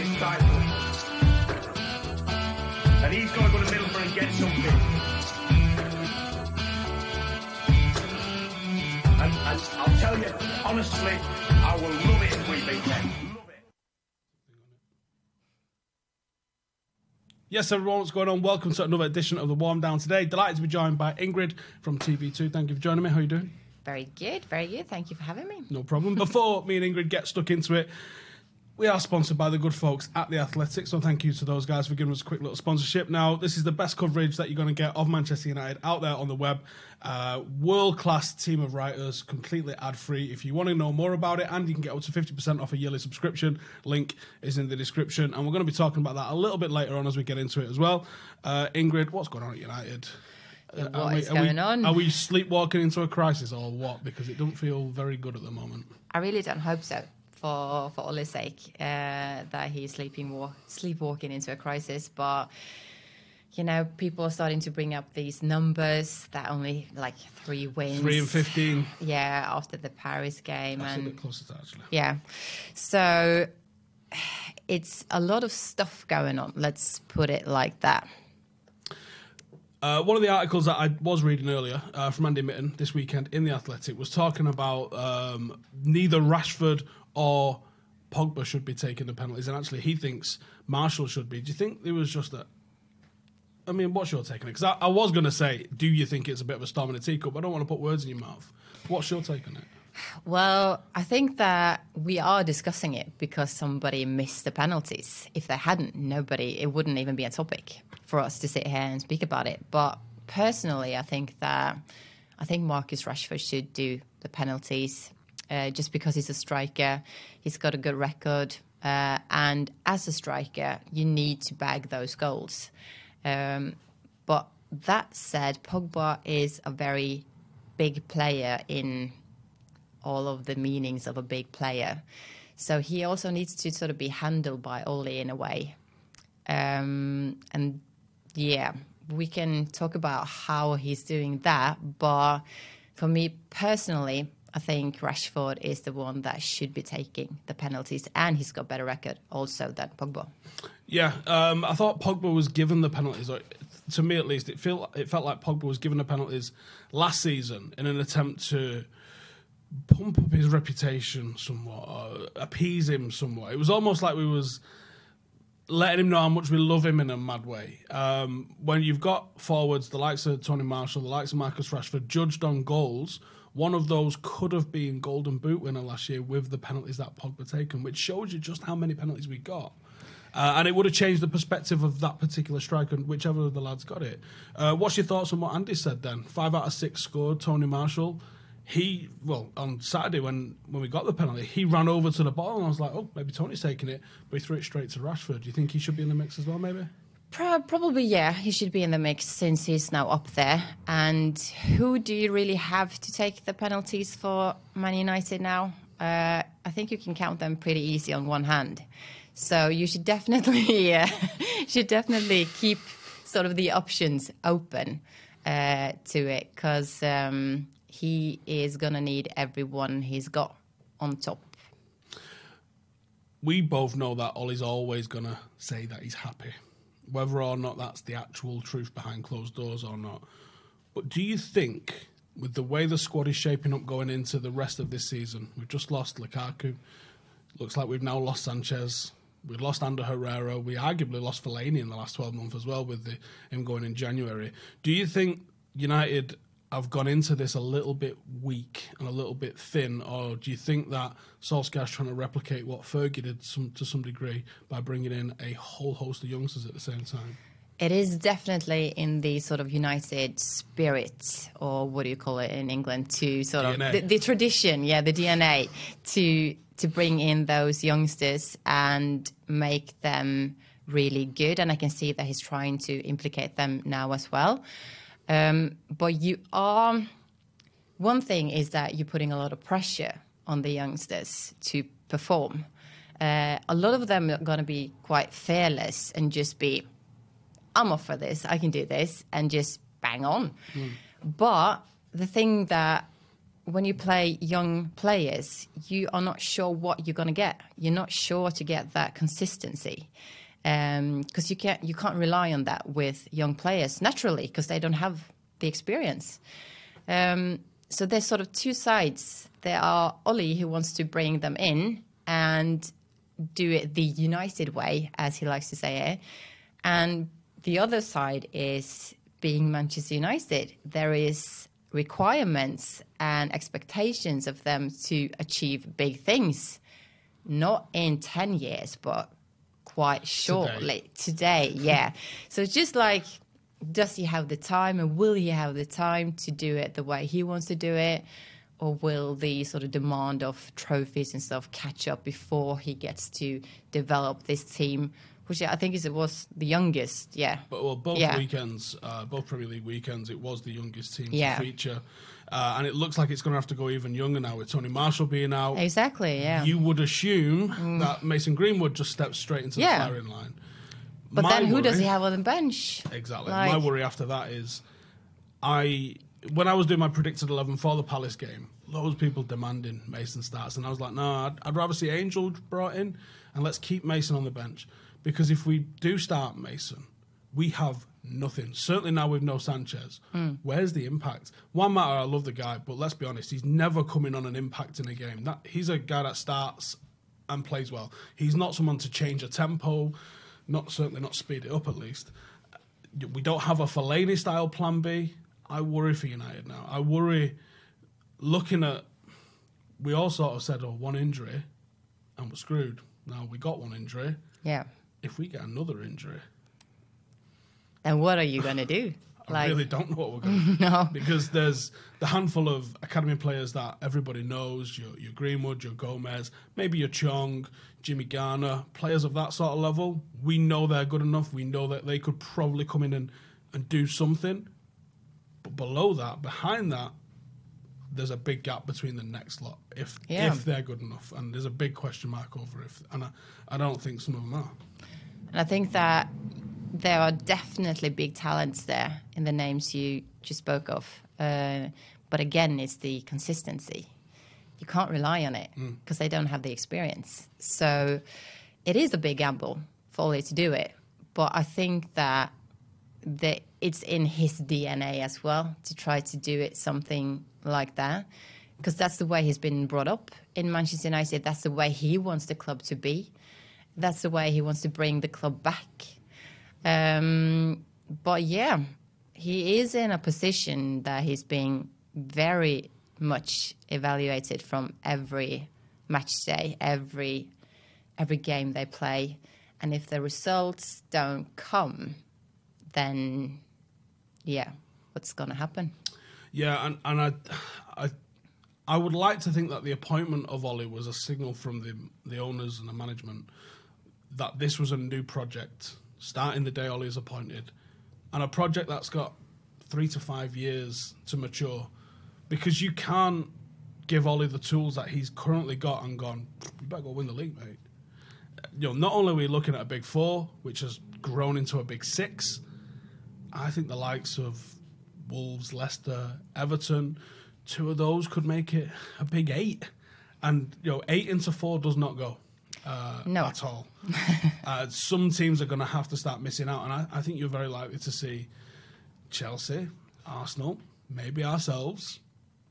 this title. And he's got to go to Middlesbrough and get something. And, and I'll tell you, honestly, I will love it if we beat them. Love it. Yes, everyone, what's going on? Welcome to another edition of the Warm Down today. Delighted to be joined by Ingrid from TV2. Thank you for joining me. How are you doing? Very good, very good. Thank you for having me. No problem. Before me and Ingrid get stuck into it, we are sponsored by the good folks at The Athletic, so thank you to those guys for giving us a quick little sponsorship. Now, this is the best coverage that you're going to get of Manchester United out there on the web. Uh, World class team of writers, completely ad free. If you want to know more about it, and you can get up to 50% off a yearly subscription, link is in the description. And we're going to be talking about that a little bit later on as we get into it as well. Uh, Ingrid, what's going on at United? Yeah, Uh, what are we, is are we- going on? Are we sleepwalking into a crisis or what? Because it doesn't feel very good at the moment. I really don't hope so. For for Ole's sake, uh, that he's sleeping wa- sleepwalking into a crisis, but you know, people are starting to bring up these numbers that only like three wins, Three and 15. yeah, after the Paris game, That's a bit closer to actually. Yeah. So it's a lot of stuff going on. Let's put it like that. Uh, one of the articles that I was reading earlier uh, from Andy Mitten this weekend in The Athletic was talking about um, neither Rashford or Pogba should be taking the penalties, and actually he thinks Martial should be. Do you think it was just that? I mean, what's your take on it? Because I, I was going to say, do you think it's a bit of a storm in a teacup? I don't want to put words in your mouth. What's your take on it? Well, I think that we are discussing it because somebody missed the penalties. If they hadn't, nobody, it wouldn't even be a topic for us to sit here and speak about it. But personally, I think that I think Marcus Rashford should do the penalties uh, just because he's a striker. He's got a good record. Uh, and as a striker, you need to bag those goals. Um, but that said, Pogba is a very big player in all of the meanings of a big player. So he also needs to sort of be handled by Ole in a way. Um, and yeah, we can talk about how he's doing that. But for me personally, I think Rashford is the one that should be taking the penalties, and he's got better record also than Pogba. Yeah, um, I thought Pogba was given the penalties. Or to me, at least, it felt it felt like Pogba was given the penalties last season in an attempt to pump up his reputation somewhat, or appease him somewhat. It was almost like we was letting him know how much we love him in a mad way. Um, when you've got forwards the likes of Tony Martial, the likes of Marcus Rashford, judged on goals, one of those could have been Golden Boot winner last year with the penalties that Pogba taken, which shows you just how many penalties we got. Uh, and it would have changed the perspective of that particular striker, and whichever of the lads got it. Uh, what's your thoughts on what Andy said then? Five out of six scored, Tony Martial. He, well, on Saturday when, when we got the penalty, he ran over to the ball and I was like, oh, maybe Tony's taking it, but he threw it straight to Rashford. Do you think he should be in the mix as well, maybe? Pro- Probably, yeah. He should be in the mix since he's now up there. And who do you really have to take the penalties for Man United now? Uh, I think you can count them pretty easy on one hand. So you should definitely, uh, should definitely keep sort of the options open uh, to it because um, he is gonna need everyone he's got on top. we both know that Ole's always going to say that he's happy, whether or not that's the actual truth behind closed doors or not. But do you think, with the way the squad is shaping up going into the rest of this season, we've just lost Lukaku, looks like we've now lost Sanchez, we've lost Ander Herrera, we arguably lost Fellaini in the last 12 months as well with the, him going in January. Do you think United have gone into this a little bit weak and a little bit thin, or do you think that Solskjaer's trying to replicate what Fergie did some, to some degree by bringing in a whole host of youngsters at the same time? It is definitely in the sort of United spirit, or what do you call it in England, to sort DNA. of the, the tradition, yeah, the DNA, to to bring in those youngsters and make them really good. And I can see that he's trying to implicate them now as well. Um, but you are one thing is that you're putting a lot of pressure on the youngsters to perform. Uh, a lot of them are going to be quite fearless and just be, I'm off for this, I can do this, and just bang on. But the thing that when you play young players, you are not sure what you're going to get. You're not sure to get that consistency because you can't you can't rely on that with young players naturally because they don't have the experience. Um, so there's sort of two sides. There are Ole who wants to bring them in and do it the United way, as he likes to say it, and the other side is being Manchester United. There is requirements and expectations of them to achieve big things, not in 10 years, but quite shortly. Today, yeah. so it's just like, does he have the time and will he have the time to do it the way he wants to do it? Or will the sort of demand of trophies and stuff catch up before he gets to develop this team which I think is it was the youngest. Yeah. But well, both Yeah. weekends, uh, both Premier League weekends, it was the youngest team Yeah. to feature, uh, and it looks like it's going to have to go even younger now with Tony Martial being out. Exactly. Yeah. You would assume that Mason Greenwood just steps straight into Yeah. the firing line. but My then who does he have on the bench? Exactly. Like- My worry after that is, I when I was doing my predicted eleven for the Palace game, loads of people demanding Mason starts, and I was like, no, I'd, I'd rather see Angel brought in, and let's keep Mason on the bench because if we do start Mason, we have nothing. Certainly now with no Sanchez, hmm. where's the impact? Juan Mata, I love the guy, but let's be honest, he's never coming on an impact in a game. That he's a guy that starts and plays well. He's not someone to change a tempo, not certainly not speed it up at least. We don't have a Fellaini style plan B. I worry for United now. I worry looking at we all sort of said, oh, one injury and we're screwed. Now we got one injury. Yeah. If we get another injury, Then what are you gonna do? I really don't know what we're going to do. No. Because there's the handful of academy players that everybody knows your, your Greenwood, your Gomes, maybe your Chong, Jimmy Garner, players of that sort of level. We know they're good enough. We know that they could probably come in and, and do something. But below that, behind that, there's a big gap between the next lot if Yeah. if they're good enough, and there's a big question mark over if, and I, I don't think some of them are. And I think that there are definitely big talents there in the names you just spoke of. Uh, but again, it's the consistency. You can't rely on it because they don't have the experience. So it is a big gamble for Ole to do it. But I think that the, it's in his DNA as well to try to do it something like that because that's the way he's been brought up in Manchester United. That's the way he wants the club to be. That's the way he wants to bring the club back. Um, but yeah, he is in a position that he's being very much evaluated from every match day, every every game they play, and if the results don't come, then yeah, what's going to happen? Yeah, and, and I, I, I would like to think that the appointment of Ole was a signal from the the owners and the management that this was a new project starting the day Ole is appointed, and a project that's got three to five years to mature, because you can't give Ole the tools that he's currently got and gone. You better go win the league, mate. You know, not only are we looking at a big four, which has grown into a big six, I think the likes of Wolves, Leicester, Everton, two of those could make it a big eight. And you know, eight into four does not go uh, No. at all. uh, some teams are going to have to start missing out, and I, I think you're very likely to see Chelsea, Arsenal, maybe ourselves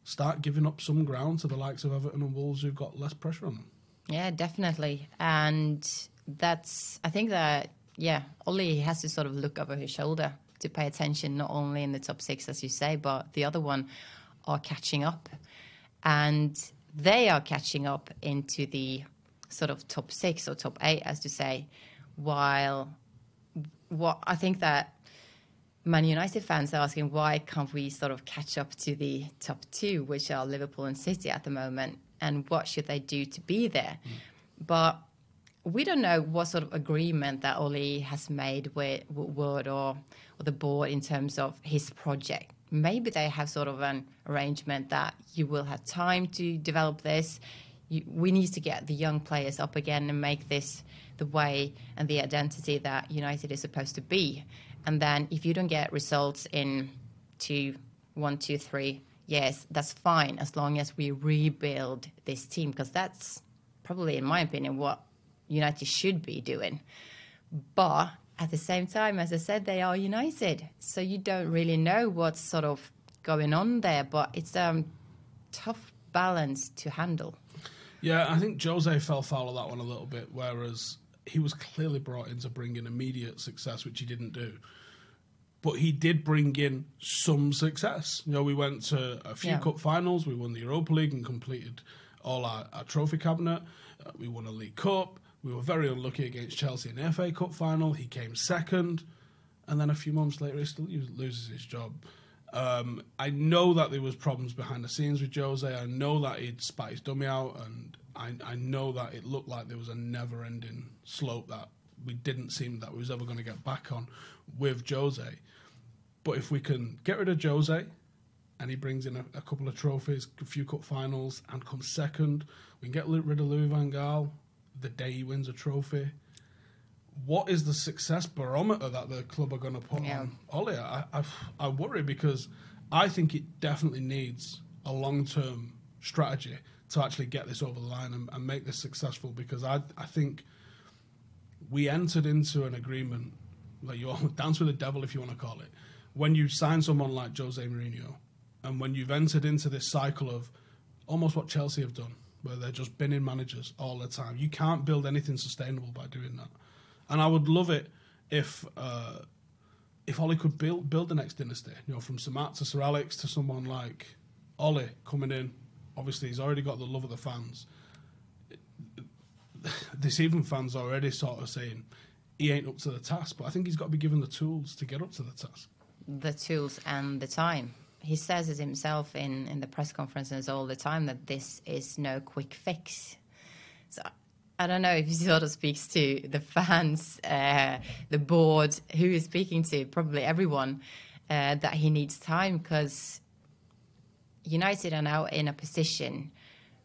start giving up some ground to the likes of Everton and Wolves who've got less pressure on them. Yeah, definitely. And that's, I think that, yeah, Ole has to sort of look over his shoulder to pay attention, not only in the top six, as you say, but the other one are catching up. And they are catching up into the sort of top six or top eight, as to say, while what I think that Man United fans are asking why can't we sort of catch up to the top two, which are Liverpool and City at the moment, and what should they do to be there? Mm. But we don't know what sort of agreement that Ole has made with with Wood or, or the board in terms of his project. Maybe they have sort of an arrangement that you will have time to develop this. We need to get the young players up again and make this the way and the identity that United is supposed to be. And then if you don't get results in two, one, two, three yes, that's fine as long as we rebuild this team because that's probably, in my opinion, what United should be doing. But at the same time, as I said, they are United, so you don't really know what's sort of going on there. But it's a um, tough balance to handle. Yeah, I think Jose fell foul of that one a little bit, whereas he was clearly brought in to bring in immediate success, which he didn't do. But he did bring in some success. You know, we went to a few Yeah. cup finals, we won the Europa League and completed all our, our trophy cabinet. Uh, we won a League Cup. We were very unlucky against Chelsea in the FA Cup final. He came second. And then a few months later, he still loses his job. Um, I know that there was problems behind the scenes with Jose. I know that he'd spat his dummy out, and I, I know that it looked like there was a never-ending slope that we didn't seem that we was ever going to get back on with Jose. But if we can get rid of Jose, and he brings in a, a couple of trophies, a few cup finals, and comes second, we can get rid of Louis Van Gaal the day he wins a trophy. What is the success barometer that the club are going to put Yeah. on Ole? I, I, I worry because I think it definitely needs a long term strategy to actually get this over the line and, and make this successful because I, I think we entered into an agreement like you all dance with the devil if you want to call it when you sign someone like Jose Mourinho and when you've entered into this cycle of almost what Chelsea have done where they're just binning managers all the time you can't build anything sustainable by doing that and I would love it if uh, if Ole could build build the next dynasty you know from Sir Matt to Sir Alex to someone like Ole coming in obviously he's already got the love of the fans This even fans already sort of saying he ain't up to the task, but I think he's got to be given the tools to get up to the task. the tools and the time. He says it himself in, in the press conferences all the time that this is no quick fix. So I don't know if he sort of speaks to the fans, uh, the board, who he's speaking to, probably everyone, uh, that he needs time because United are now in a position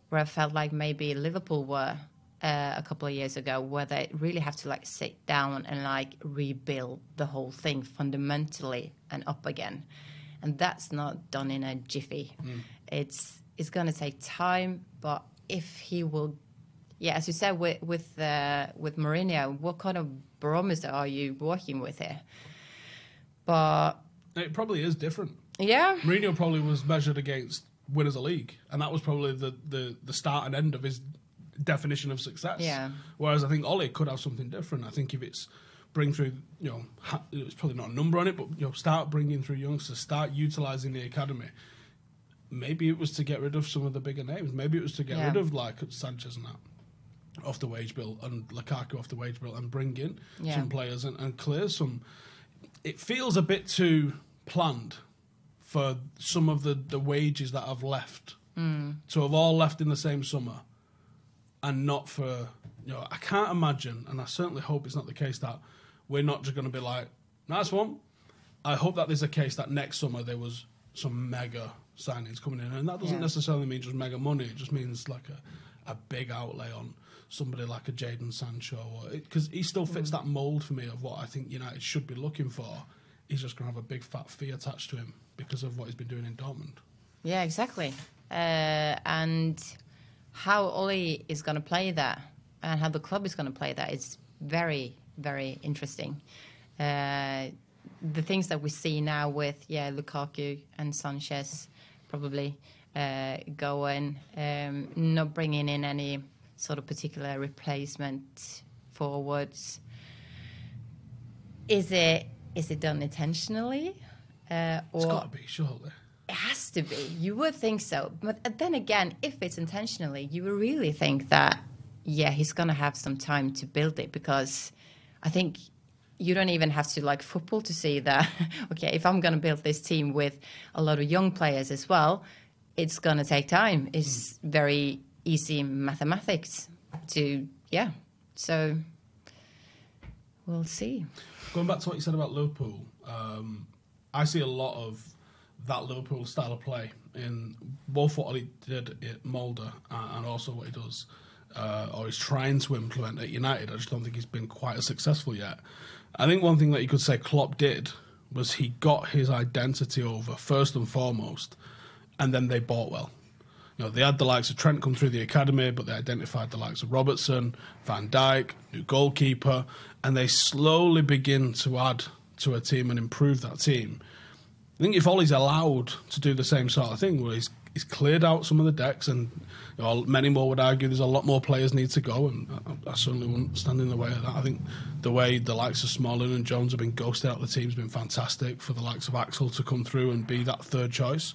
where I felt like maybe Liverpool were uh, a couple of years ago, where they really have to like sit down and like rebuild the whole thing fundamentally and up again, and that's not done in a jiffy. It's it's going to take time, but if he will, yeah, as you said with with uh, with Mourinho, what kind of barometer are you working with here? But It probably is different. yeah, Mourinho probably was measured against winners of league, and that was probably the, the, the start and end of his definition of success. Yeah. Whereas I think Ole could have something different. I think if it's bring through, you know, it's probably not a number on it, but you know, start bringing through youngsters, start utilizing the academy. Maybe it was to get rid of some of the bigger names. Maybe it was to get Yeah. rid of like Sanchez and that off the wage bill and Lukaku off the wage bill and bring in Yeah. some players and, and clear some. It feels a bit too planned for some of the, the wages that have left hmm. to have all left in the same summer and not for you know I can't imagine and I certainly hope it's not the case that we're not just going to be like nice one I hope that there's a case that next summer there was some mega signings coming in and that doesn't Yeah. necessarily mean just mega money it just means like a, a big outlay on somebody like a Jadon Sancho because he still fits that mold for me of what I think United should be looking for he's just going to have a big fat fee attached to him because of what he's been doing in Dortmund Yeah, exactly. Uh, and how Ole is going to play that and how the club is going to play that is very, very interesting. Uh, the things that we see now with, yeah, Lukaku and Sanchez probably uh, going, um, not bringing in any sort of particular replacement forwards. Is it is it done intentionally? Uh, it's or got to be surely it has to be. You would think so. But then again, if it's intentionally, you would really think that, yeah, he's going to have some time to build it because I think you don't even have to like football to see that, okay, if I'm going to build this team with a lot of young players as well, it's going to take time. It's very easy mathematics to, yeah. So we'll see. Going back to what you said about Liverpool, um, I see a lot of that Liverpool style of play in both what he did at Molde and also what he does, uh, or he's trying to implement at United. I just don't think he's been quite as successful yet. I think one thing that you could say Klopp did was he got his identity over first and foremost and then they bought well. You know, they had the likes of Trent come through the academy, but they identified the likes of Robertson, Van Dijk, new goalkeeper, and they slowly begin to add to a team and improve that team. I think if Ole's allowed to do the same sort of thing, where he's, he's cleared out some of the decks, and you know, many more would argue there's a lot more players need to go, and I, I certainly wouldn't stand in the way of that. I think the way the likes of Smalling and Jones have been ghosted out of the team has been fantastic for the likes of Axel to come through and be that third choice.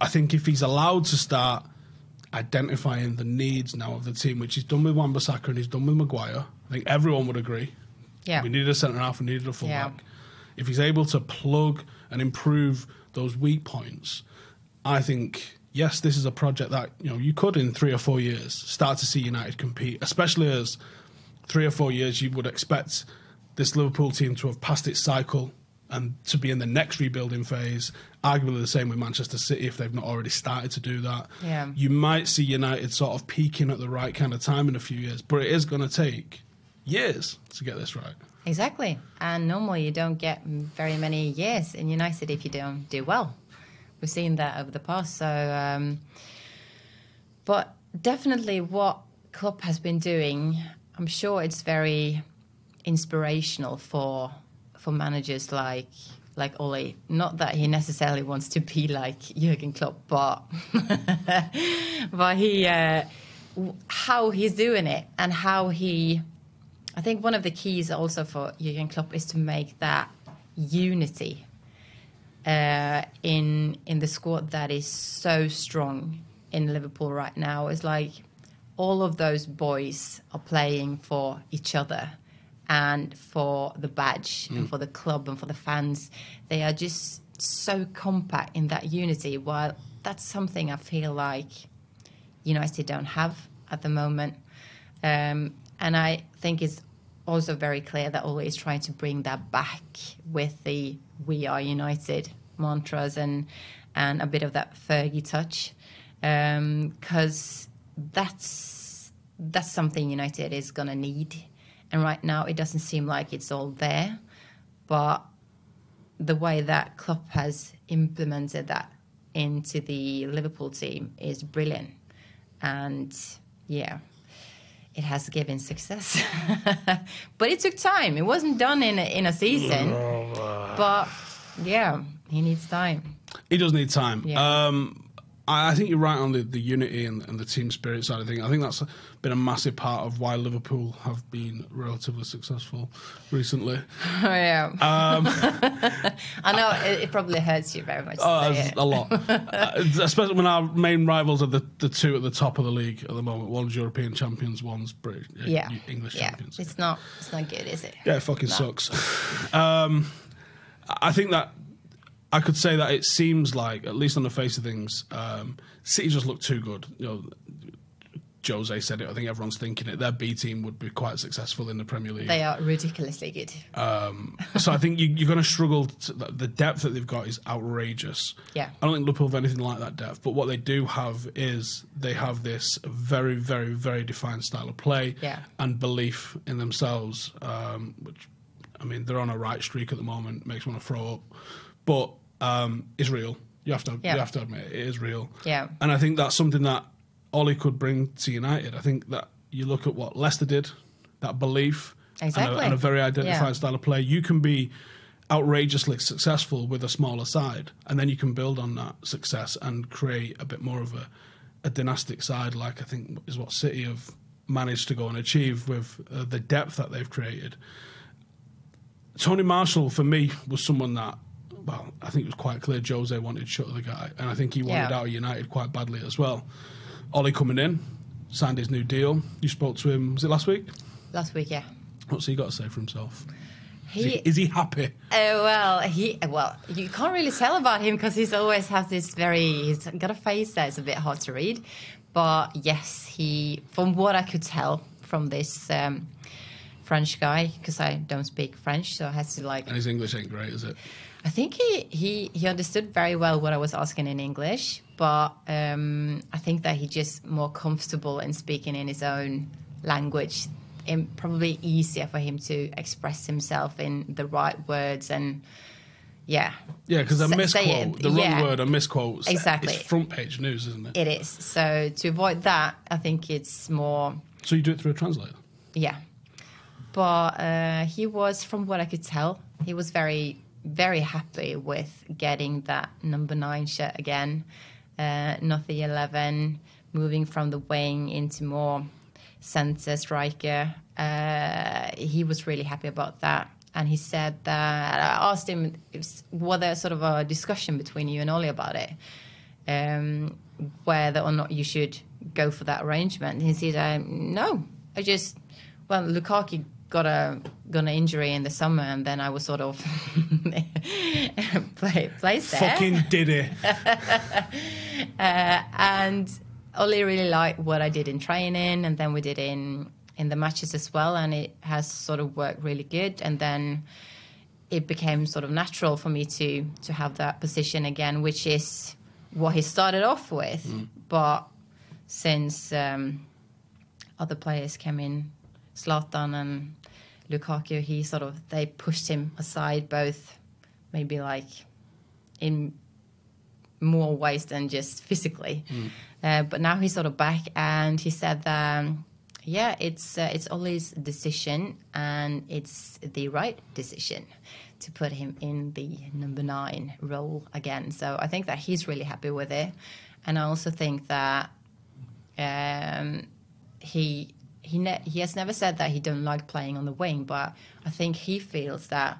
I think if he's allowed to start identifying the needs now of the team, which he's done with Wan-Bissaka and he's done with Maguire, I think everyone would agree. Yeah. We needed a centre half, we needed a Yeah. fullback. If he's able to plug and improve those weak points, I think yes, this is a project that you know you could in three or four years start to see United compete, especially as three or four years you would expect this Liverpool team to have passed its cycle and to be in the next rebuilding phase. Arguably the same with Manchester City if they've not already started to do that. Yeah. You might see United sort of peaking at the right kind of time in a few years, but it is going to take years to get this right. Exactly. And normally you don't get very many years in United if you don't do well. We've seen that over the past. So, um, but definitely what Klopp has been doing, I'm sure it's very inspirational for for managers like like Ole. Not that he necessarily wants to be like Jurgen Klopp, but but he uh, how he's doing it and how he I think one of the keys also for Jurgen Klopp is to make that unity uh, in in the squad that is so strong in Liverpool right now. Is like all of those boys are playing for each other and for the badge and for the club and for the fans. They are just so compact in that unity. While that's something I feel like United don't have at the moment. Um, and I think it's also very clear that Ole is trying to bring that back with the "We Are United" mantras and and a bit of that Fergie touch, because that's that's something United is gonna need. And right now, it doesn't seem like it's all there, but the way that Klopp has implemented that into the Liverpool team is brilliant. And yeah, it has given success. but it took time. It wasn't done in a, in a season. But yeah, he needs time. He does need time. Yeah. Um, I, I think you're right on the, the unity and, and the team spirit side of things. I think that's been a massive part of why Liverpool have been relatively successful recently. Oh, yeah. I know it, it probably hurts you very much. to Uh, say it. a lot, uh, especially when our main rivals are the, the two at the top of the league at the moment. One's European champions, one's British, uh, yeah. English yeah. champions. It's not. It's not good, is it? Yeah, it fucking sucks. Um, I think that I could say that it seems like, at least on the face of things, um, City just look too good. You know, Jose said it. I think everyone's thinking it. Their B team would be quite successful in the Premier League. They are ridiculously good. so I think you, you're going to struggle. To, the depth that they've got is outrageous. Yeah. I don't think Liverpool have anything like that depth. But what they do have is they have this very, very, very defined style of play Yeah. and belief in themselves. Um, which, I mean, they're on a right streak at the moment. Makes me want to throw up, but um, it's real. You have to. Yeah. You have to admit it, it is real. Yeah. And I think that's something that Ole could bring to United. I think that you look at what Leicester did, that belief, and a- Exactly. and a very identified Yeah. style of play. You can be outrageously successful with a smaller side, and then you can build on that success and create a bit more of a, a dynastic side, like I think is what City have managed to go and achieve with uh, the depth that they've created. Tony Martial, for me, was someone that, well, I think it was quite clear Jose wanted to shut the guy, and I think he wanted Yeah. out of United quite badly as well. Ole coming in, signed his new deal. You spoke to him, was it last week? Last week, yeah. What's he got to say for himself? Is He, he, is he happy? Uh, well, he well, you can't really tell about him because he's always has this very. He's got a face that's a bit hard to read, but yes, he. From what I could tell from this um, French guy, because I don't speak French, so I had to like. And his English ain't great, is it? I think he he he understood very well what I was asking in English, but um, I think that he just more comfortable in speaking in his own language. And probably easier for him to express himself in the right words and yeah, Yeah, because a misquote, the wrong yeah. word, a misquote. Exactly. It's front page news, isn't it? it is. So to avoid that, I think it's more So you do it through a translator. Yeah. But uh, he was, from what I could tell, he was very, very happy with getting that number nine shirt again. Uh, not the 11, moving from the wing into more center striker. Uh, he was really happy about that. And he said that I asked him, if, was there sort of a discussion between you and Ole about it? um, whether or not you should go for that arrangement. He said, um, "No, I just well, Lukaku got a got an injury in the summer, and then I was sort of play, placed there. Fucking did it. and Ole really liked what I did in training, and then we did in in the matches as well, and it has sort of worked really good. And then it became sort of natural for me to to have that position again, which is what he started off with. But since um, other players came in, Zlatan and Lukaku, he sort of they pushed him aside, both maybe like in more ways than just physically. Uh, but now he's sort of back, and he said that. Um, yeah, it's uh, it's Ole's decision, and it's the right decision to put him in the number nine role again. So I think that he's really happy with it, and I also think that um, he he ne- he has never said that he don't like playing on the wing, but I think he feels that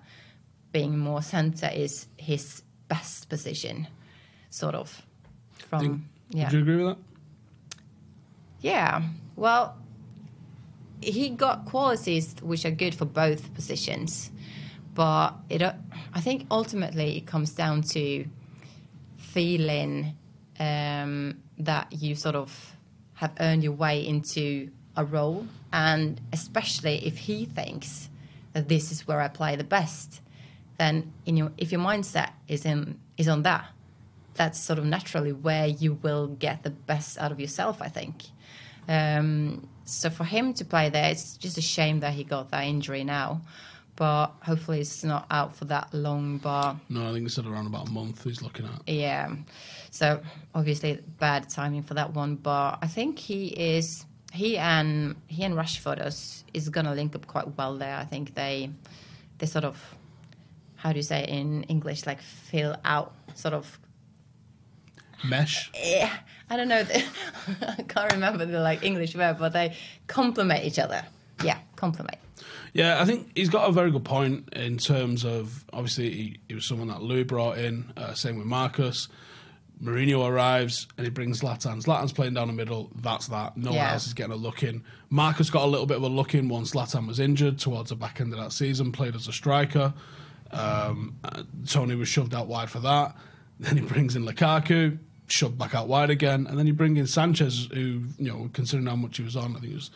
being more center is his best position, sort of. From Think- yeah, Would you agree with that? yeah. Well, he got qualities which are good for both positions, but it. uh, I think ultimately it comes down to feeling um, that you sort of have earned your way into a role, and especially if he thinks that this is where I play the best, then in your if your mindset is in is on that, that's sort of naturally where you will get the best out of yourself. I think. Um, so for him to play there, it's just a shame that he got that injury now. But hopefully it's not out for that long. But No, I think it's said around about a month he's looking at. yeah, so obviously bad timing for that one. But I think he is he and he and Rashford is, is gonna link up quite well there. I think they they sort of how do you say it in English like fill out sort of Mesh. yeah, I don't know. The, I can't remember the like English word, but they complement each other. Yeah, complement. Yeah, I think he's got a very good point in terms of obviously he, he was someone that Louis brought in. Uh, same with Marcus. Mourinho arrives and he brings Zlatan. Zlatan's playing down the middle. That's that. No one else is getting a look in. Marcus got a little bit of a look in once Zlatan was injured towards the back end of that season. Played as a striker. Um, uh, Tony was shoved out wide for that. Then he brings in Lukaku, shoved back out wide again, and then you bring in Sanchez, who you know, considering how much he was on, I think it was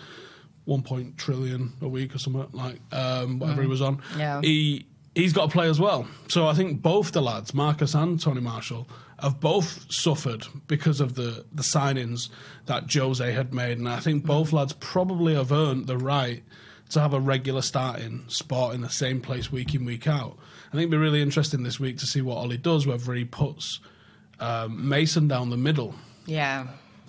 one point trillion a week or something like um, whatever he was on. Yeah. He he's got to play as well. So I think both the lads, Marcus and Tony Martial, have both suffered because of the the signings that Jose had made, and I think both lads probably have earned the right to have a regular starting spot in the same place week in week out. I think it'd be really interesting this week to see what Ole does, whether he puts um, Mason down the middle Yeah,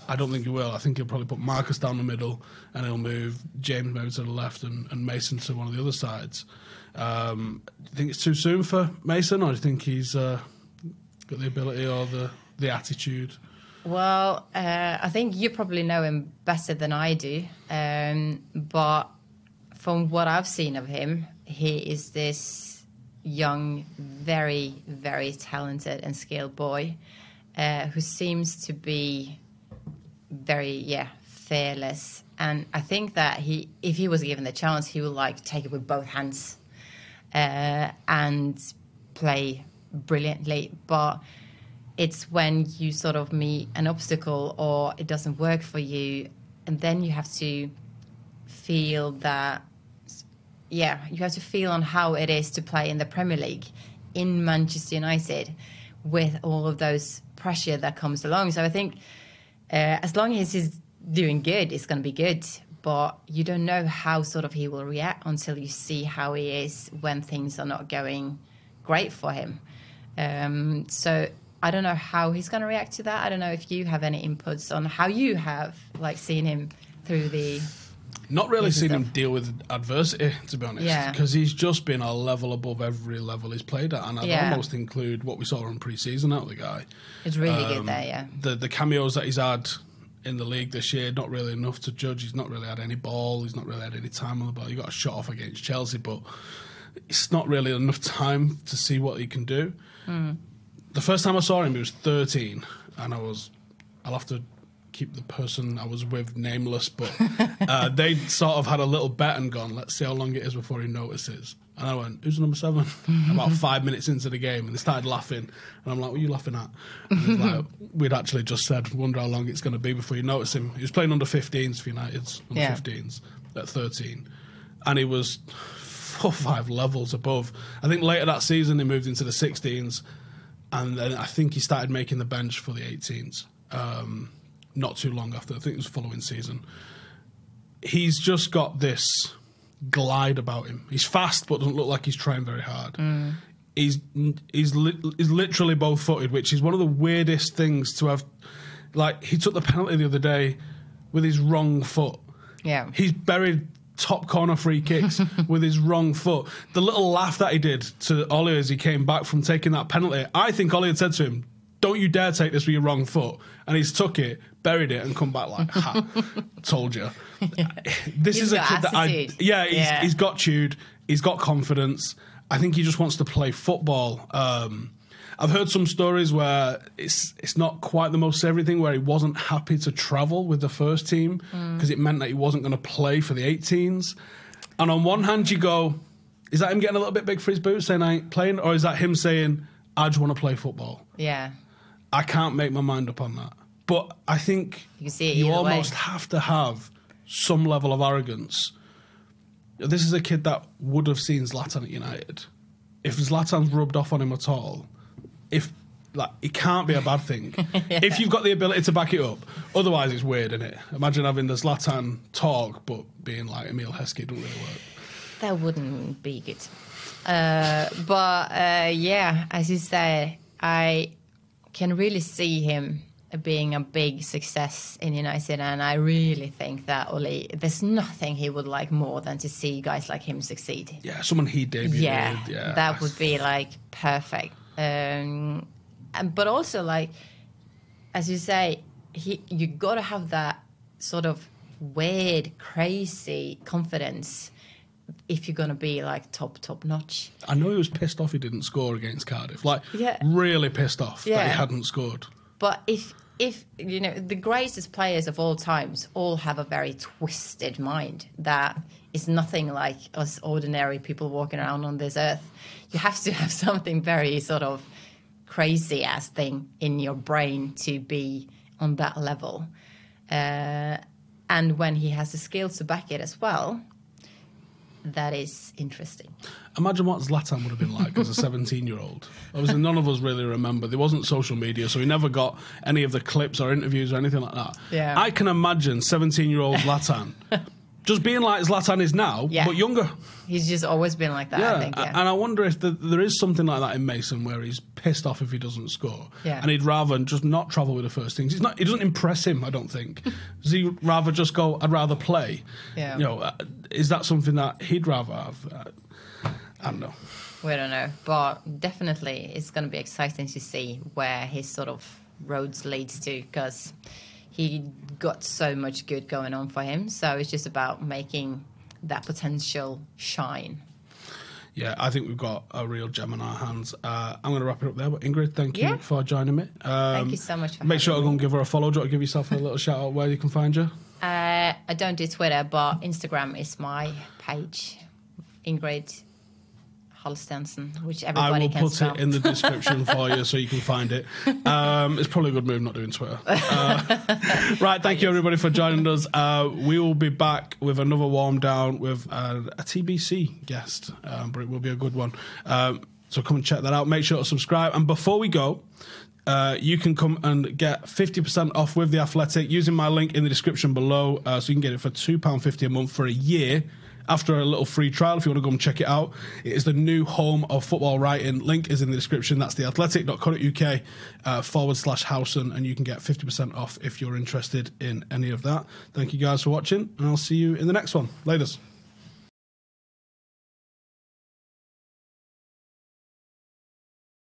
I don't think he will. I think he'll probably put Marcus down the middle and he'll move James maybe to the left and, and Mason to one of the other sides. Um, do you think it's too soon for Mason, or do you think he's uh, got the ability or the, the attitude? Well, uh, I think you probably know him better than I do. Um, but from what I've seen of him, he is this young, very, very talented and skilled boy uh, who seems to be very, yeah, fearless. And I think that he, if he was given the chance, he would like take it with both hands uh, and play brilliantly. But it's when you sort of meet an obstacle or it doesn't work for you, and then you have to feel that, yeah, you have to feel on how it is to play in the Premier League in Manchester United with all of those pressure that comes along. So I think uh, as long as he's doing good, it's going to be good. But you don't know how sort of he will react until you see how he is when things are not going great for him. Um, so I don't know how he's going to react to that. I don't know if you have any inputs on how you have like seen him through the. Not really seen him deal with adversity, to be honest. Yeah. Because he's just been a level above every level he's played at. And I'd Yeah. almost include what we saw in pre season out of the guy. It's really Um, good there, yeah. The, the cameos that he's had in the league this year, not really enough to judge. He's not really had any ball. He's not really had any time on the ball. He got a shot off against Chelsea, but it's not really enough time to see what he can do. The first time I saw him, he was 13, and I was, I'll have to keep the person I was with nameless, but uh, they sort of had a little bet and gone, let's see how long it is before he notices. And I went, who's number seven? About five minutes into the game, and they started laughing. And I'm like, what are you laughing at? Like, we'd actually just said, wonder how long it's going to be before you notice him. He was playing under 15s for United's, under Yeah. 15s at 13. And he was four or five levels above. I think later that season, he moved into the 16s and then I think he started making the bench for the 18s. Um, not too long after, I think it was the following season. He's just got this glide about him. He's fast, but doesn't look like he's trying very hard. He's he's li- he's literally both footed, which is one of the weirdest things to have. Like he took the penalty the other day with his wrong foot. Yeah. He's buried top corner free kicks with his wrong foot. The little laugh that he did to Ole as he came back from taking that penalty, I think Ole had said to him, Don't you dare take this with your wrong foot. And he's took it, buried it, and come back like, Ha, told you. This He's is a kid that I. Yeah, he's, Yeah. he's got chewed, he's got confidence. I think he just wants to play football. Um, I've heard some stories where it's it's not quite the most everything where he wasn't happy to travel with the first team mm. because it meant that he wasn't going to play for the 18s. And on one hand, you go, is that him getting a little bit big for his boots saying I ain't playing, or is that him saying I just want to play football? Yeah. I can't make my mind up on that. But I think You see you either way. almost have to have some level of arrogance. This is a kid that would have seen Zlatan at United. If Zlatan's rubbed off on him at all, if like it can't be a bad thing. If you've got the ability to back it up. Otherwise it's weird, isn't it? Imagine having the Zlatan talk but being like Emile Heskey doesn't really work. That wouldn't be good. Uh, but uh, yeah, as you say, I can really see him being a big success in United, and I really think that Ole, there's nothing he would like more than to see guys like him succeed. Yeah, someone he debuted Yeah, with, yeah. that would be like perfect. Um, and, but also, like as you say, he you got to have that sort of weird, crazy confidence if you're gonna be like top top notch. I know he was pissed off he didn't score against Cardiff. Like Yeah. really pissed off that he hadn't scored. But if if you know the greatest players of all times all have a very twisted mind that is nothing like us ordinary people walking around on this earth. You have to have something very sort of crazy ass thing in your brain to be on that level. Uh, and when he has the skills to back it as well, that is interesting. Imagine what Zlatan would have been like as a 17 year old. Obviously, none of us really remember. There wasn't social media, so we never got any of the clips or interviews or anything like that. Yeah. I can imagine 17 year old Zlatan just being like Zlatan is now, Yeah. but younger. He's just always been like that. Yeah. I think. Yeah. And I wonder if the, there is something like that in Mason where he's pissed off if he doesn't score. Yeah. And he'd rather just not travel with the first teams. He's not, it doesn't impress him, I don't think. Does he rather just go, I'd rather play? Yeah. You know, uh, is that something that he'd rather have? Uh, I don't know. We don't know, but definitely it's going to be exciting to see where his sort of roads leads to because he got so much good going on for him. So it's just about making that potential shine. Yeah, I think we've got a real gem in our hands. Uh, I'm going to wrap it up there. But Ingrid, thank you Yeah. for joining me. Um, Thank you so much for Make sure to having go and give her a follow. Do you want to give yourself a little shout out where you can find you? Uh, I don't do Twitter, but Instagram is my page, Ingrid Halstensen, which I will can put spell. it in the description for you so you can find it. Um, it's probably a good move not doing Twitter. Uh, right, thank you everybody for joining us. Uh, we will be back with another warm down with uh, a TBC guest, um, but it will be a good one. Um, so come and check that out. Make sure to subscribe. And before we go, uh, you can come and get 50% off with The Athletic using my link in the description below. Uh, so you can get it for £2.50 a month for a year after a little free trial if you want to go and check it out. It is the new home of football writing. Link is in the description. That's the athletic.co.uk uh, forward slash Howson, and you can get 50% off if you're interested in any of that. Thank you guys for watching, and I'll see you in the next one. Laters.